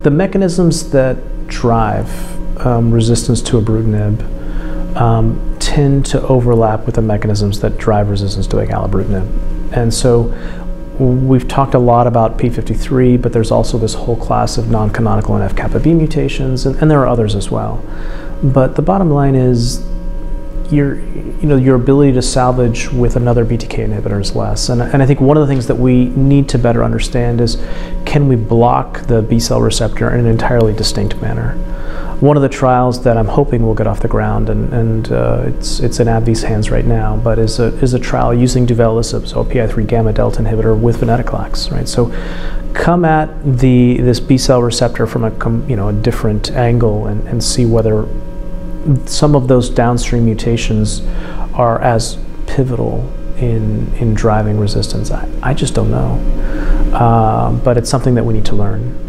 The mechanisms that drive um, resistance to ibrutinib um, tend to overlap with the mechanisms that drive resistance to acalabrutinib. And so we've talked a lot about P53, but there's also this whole class of non-canonical NF-kappa B mutations, and, and there are others as well. But the bottom line is your you know your ability to salvage with another BTK inhibitor is less. And, and I think one of the things that we need to better understand is can we block the B cell receptor in an entirely distinct manner? One of the trials that I'm hoping will get off the ground, and, and uh, it's it's in AbbVie's hands right now, but is a is a trial using duvelisib, so a PI3 gamma delta inhibitor with venetoclax, right? So come at the this B cell receptor from a you know a different angle and, and see whether some of those downstream mutations are as pivotal in, in driving resistance. I, I just don't know. Uh, but it's something that we need to learn.